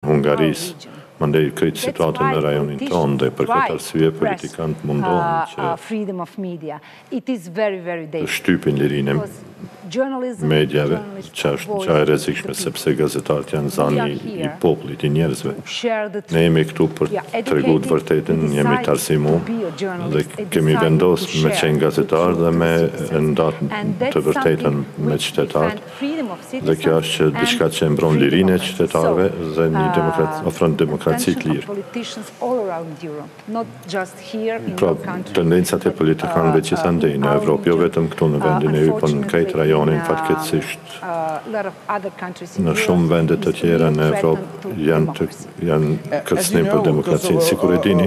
Hungarisë, mandej krejt situatën në rajonin tonë dhe për këtë arsye politikanët mundohen që të shtypin lirinë e mediave, që është një gjë e rrezikshme sepse gazetarët janë zani i popullit, i njerëzve. Ne jemi këtu për të tregu të vërtetën, jemi të arsimu dhe kemi vendosur me qenë gazetarë dhe me e nda të vërtetën me qytetarët. Dhe kjo është diçka që e mbron lirinë e qytetarëve dhe një demokraci, ofron demokraci të lirë. Pra, tendencat e politikanëve gjithandej në Evropë, jo vetëm këtu në vendin e juj, por në krejt rajonin, fatkeqësisht në shumë vende të tjera në Evropë janë të janë kërcënim për demokracinë. Sikur e dini,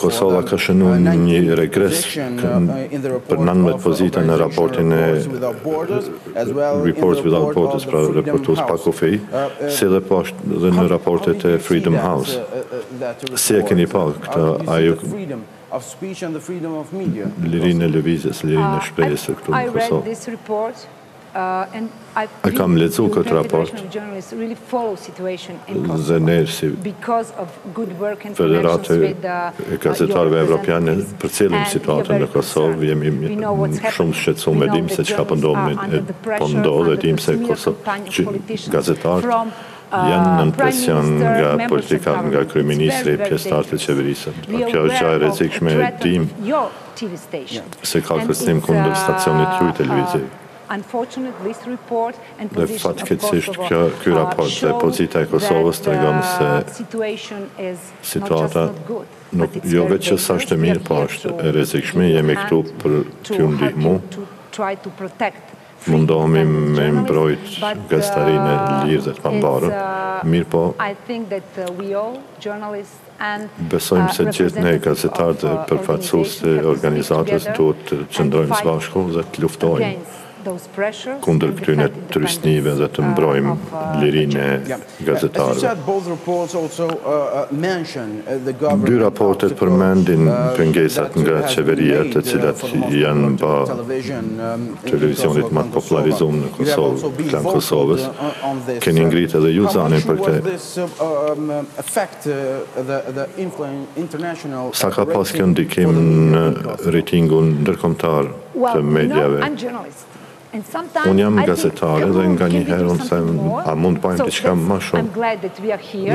Kosova ka shënu një regres për nënmet pozita në raportin e Reports Without Borders, pra Reporterët pa kufij, si dhe po ashtu edhe në raportet e Freedom House. Si e keni pa këtë, a ju lirinë e lëvizjes, lirinë e shprehjes këtu në Kosovë? E kam lexu këtë raport dhe ne si Federatë e Gazetarëve Evropiane përcjellim situatën në Kosovë, jemi shumë shqetësu, e dimë se çka po ndodh po ndodh e dimë se gazetarët janë nën presion nga politika, nga kryeministri, pjesëtarët e qeverisë. Kjo është gja e rrezikshme e dimë se ka kërcënim kundër stacionit juaj televiziv. Dhe fatkeqësisht ky raport dhe pozita e Kosovës tregon se situata nuk jo veç që s'është e mirë, po është e rrezikshme, jemi këtu për t'ju ndihmu, mundohemi me mbrojt gazetarinë e lirë dhe të pavarur, mirëpo Besojmë se gjithë ne gazetarët dhe përfaqësuesit e organizatës duhet të qëndrojmë së bashku dhe të luftojmë kundër këtyne trysnive dhe të mbrojmë lirinë e gazetarëve. Dy raportet përmendin pengesat nga qeveria të cilat i janë ba televizionit ma të popullarizum në Kosovë, Klan Kosovës. Keni ngritë edhe ju zanin për këtë. Sa ka pasë kjo ndikim në rejtingun ndërkombëtar të mediave? Unë jam gazetare dhe nganjëherë unë them, a mund të bajmë diçka ma shumë?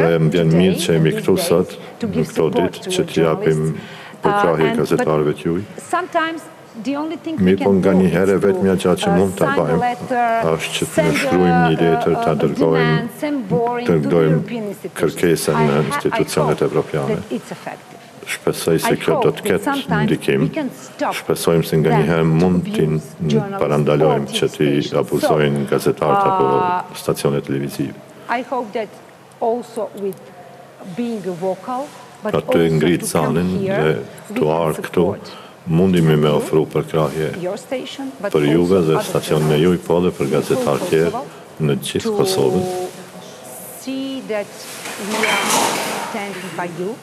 Dhe më vjen mirë që jemi këtu sot, në këto ditë, që t'u japim përkrahje gazetarëve të juj. Mirëpo nganjëherë e vetmja gja që mund ta bajmë është që të nënshkruajmë një letër ta dërgojmë, dërgojmë kërkesën në institucionet evropiane. Shpresoj se kjo do të ketë ndikim. Shpresojmë se nganjëherë mund t'i parandalojmë që t'i abuzojnë gazetarët apo stacionet televizive. Po tu e ngritë zanin dhe tu ardhë këtu, mundemi me ofru përkrahje për juve dhe stacionin e juj po dhe për gazetarë tjerë në gjithë Kosovën,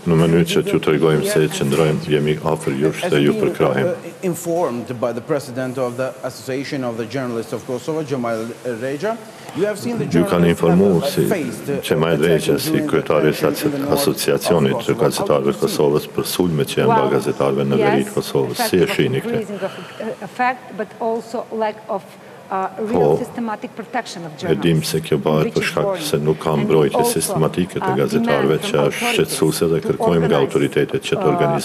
në mënyrë që t'ju tregojmë se qëndrojmë, jemi afër jush dhe ju përkrahim. Ju kanë informu Xhemajl Rexha si kryetar i Asociacionit të Gazetarëve të Kosovës për sulmet që janë ba gazetarëve në veri të Kosovës? Si e shihni këtë? Po, e dimë se kjo bahet për shkak se nuk ka mbrojtje sistematike të gazetarëve që është shqetësuese dhe kërkojmë nga autoritetet që të organizojnë